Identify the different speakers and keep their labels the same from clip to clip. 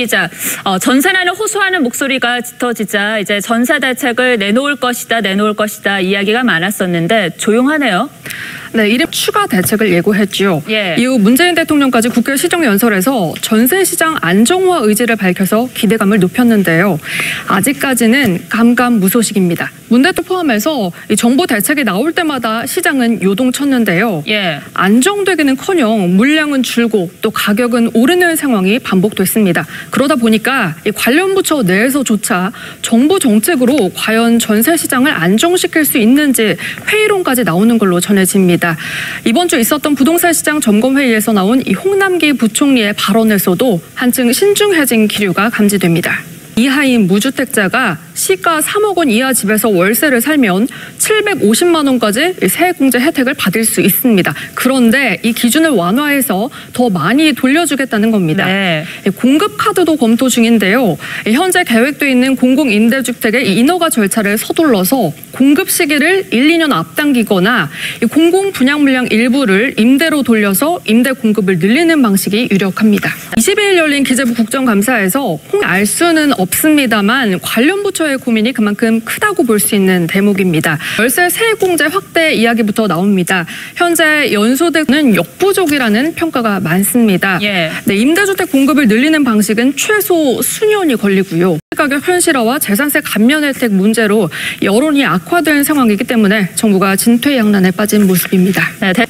Speaker 1: 기자, 어, 전산화를 호소하는 목소리가 짙어지자 이제 전사 대책을 내놓을 것이다, 내놓을 것이다 이야기가 많았었는데 조용하네요.
Speaker 2: 네, 이름 추가 대책을 예고했지요.
Speaker 1: 예.
Speaker 2: 이후 문재인 대통령까지 국회 시정연설에서 전세 시장 안정화 의지를 밝혀서 기대감을 높였는데요. 아직까지는 감감무소식입니다. 문 대통령 포함해서 이 정부 대책이 나올 때마다 시장은 요동쳤는데요.
Speaker 1: 예.
Speaker 2: 안정되기는커녕 물량은 줄고 또 가격은 오르는 상황이 반복됐습니다. 그러다 보니까 이 관련 부처 내에서조차 정부 정책으로 과연 전세 시장을 안정시킬 수 있는지 회의론까지 나오는 걸로 전해집니다. 이번 주 있었던 부동산 시장 점검 회의에서 나온 이 홍남기 부총리의 발언에서도 한층 신중 해진 기류가 감지됩니다. 이하인 무주택자가 시가 3억 원 이하 집에서 월세를 살면 750만 원까지 세액공제 혜택을 받을 수 있습니다. 그런데 이 기준을 완화해서 더 많이 돌려주겠다는 겁니다.
Speaker 1: 네.
Speaker 2: 공급 카드도 검토 중인데요. 현재 계획돼 있는 공공임대주택의 인허가 절차를 서둘러서 공급 시기를 1, 2년 앞당기거나 공공 분양 물량 일부를 임대로 돌려서 임대 공급을 늘리는 방식이 유력합니다. 22일 열린 기재부 국정감사에서 알 수는 없습니다만 관련 부처의 고민이 그만큼 크다고 볼 수 있는 대목입니다. 월세 세액공제 확대 이야기부터 나옵니다. 현재 연소득은 역부족이라는 평가가 많습니다.
Speaker 1: 예.
Speaker 2: 네, 임대주택 공급을 늘리는 방식은 최소 수년이 걸리고요. 가격 현실화와 재산세 감면 혜택 문제로 여론이 악화된 상황이기 때문에 정부가 진퇴양난에 빠진 모습입니다.
Speaker 1: 네, 대...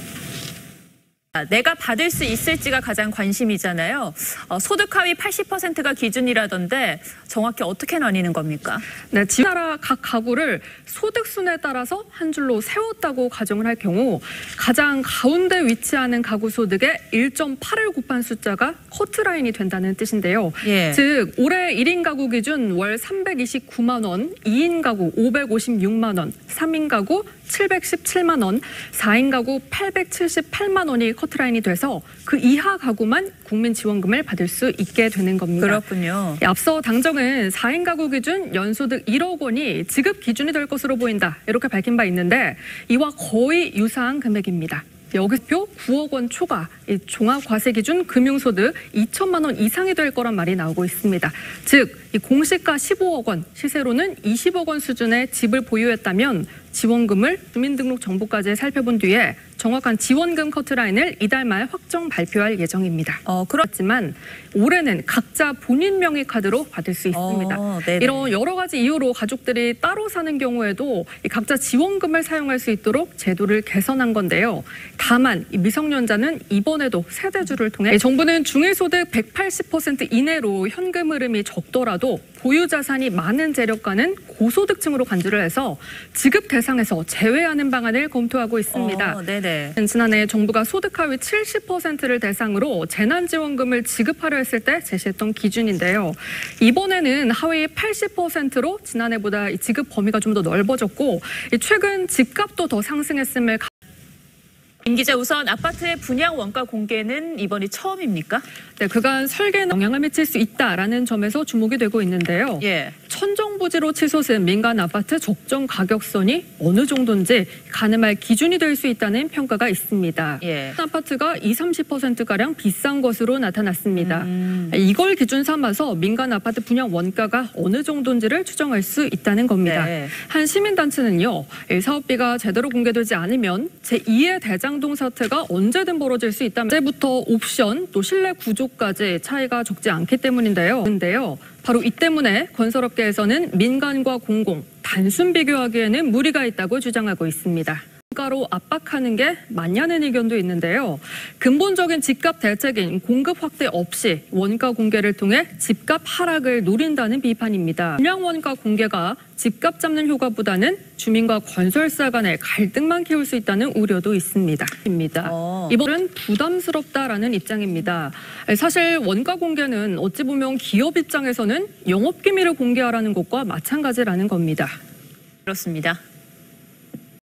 Speaker 1: 내가 받을 수 있을지가 가장 관심이잖아요. 어, 소득 하위 80%가 기준이라던데 정확히 어떻게 나뉘는 겁니까?
Speaker 2: 네, 집 따라 각 가구를 소득 순에 따라서 한 줄로 세웠다고 가정을 할 경우 가장 가운데 위치하는 가구 소득의 1.8을 곱한 숫자가 커트라인이 된다는 뜻인데요.
Speaker 1: 예.
Speaker 2: 즉 올해 1인 가구 기준 월 329만 원, 2인 가구 556만 원, 3인 가구 717만 원, 4인 가구 878만 원이 커트라인이 돼서 그 이하 가구만 국민 지원금을 받을 수 있게 되는 겁니다.
Speaker 1: 그렇군요.
Speaker 2: 앞서 당정은 4인 가구 기준 연소득 1억 원이 지급 기준이 될 것으로 보인다. 이렇게 밝힌 바 있는데 이와 거의 유사한 금액입니다. 여기 과표 9억 원 초과 종합과세 기준 금융소득 2천만 원 이상이 될 거란 말이 나오고 있습니다. 즉, 이 공시가 15억 원, 시세로는 20억 원 수준의 집을 보유했다면 지원금을 주민등록 정보까지 살펴본 뒤에 정확한 지원금 커트라인을 이달 말 확정 발표할 예정입니다.
Speaker 1: 어,
Speaker 2: 그렇지만 올해는 각자 본인 명의 카드로 받을 수 있습니다.
Speaker 1: 어,
Speaker 2: 이런 여러 가지 이유로 가족들이 따로 사는 경우에도 각자 지원금을 사용할 수 있도록 제도를 개선한 건데요. 다만 미성년자는 이번에도 세대주를 통해 정부는 중위소득 180% 이내로 현금 흐름이 적더라도 보유 자산이 많은 재력가는 고소득층으로 간주를 해서 지급 대상에서 제외하는 방안을 검토하고 있습니다.
Speaker 1: 어, 네네.
Speaker 2: 지난해 정부가 소득 하위 70%를 대상으로 재난지원금을 지급하려 했을 때 제시했던 기준인데요. 이번에는 하위 80%로 지난해보다 지급 범위가 좀 더 넓어졌고 최근 집값도 더 상승했음을
Speaker 1: 임 기자 우선 아파트의 분양 원가 공개는 이번이 처음입니까?
Speaker 2: 네, 그간 설계에 영향을 미칠 수 있다라는 점에서 주목이 되고 있는데요.
Speaker 1: 예.
Speaker 2: 천정부지로 치솟은 민간 아파트 적정 가격선이 어느 정도인지 가늠할 기준이 될 수 있다는 평가가 있습니다.
Speaker 1: 예.
Speaker 2: 아파트가 20, 30%가량 비싼 것으로 나타났습니다.
Speaker 1: 음.
Speaker 2: 이걸 기준 삼아서 민간 아파트 분양 원가가 어느 정도인지를 추정할 수 있다는 겁니다.
Speaker 1: 네.
Speaker 2: 한 시민단체는요. 사업비가 제대로 공개되지 않으면 제2의 대장 동 사태가 언제든 벌어질 수 있다면 이제부터 옵션 또 실내 구조까지 차이가 적지 않기 때문인데요. 근데요. 바로 이 때문에 건설업계에서는 민간과 공공 단순 비교하기에는 무리가 있다고 주장하고 있습니다. 가로 압박하는 게 맞냐는 의견도 있는데요. 근본적인 집값 대책인 공급 확대 없이 원가 공개를 통해 집값 하락을 노린다는 비판입니다. 분양 원가 공개가 집값 잡는 효과보다는 주민과 건설사 간의 갈등만 키울 수 있다는 우려도 있습니다. 입니다.
Speaker 1: 어.
Speaker 2: 이번은 부담스럽다라는 입장입니다. 사실 원가 공개는 어찌 보면 기업 입장에서는 영업 기밀을 공개하라는 것과 마찬가지라는 겁니다.
Speaker 1: 그렇습니다.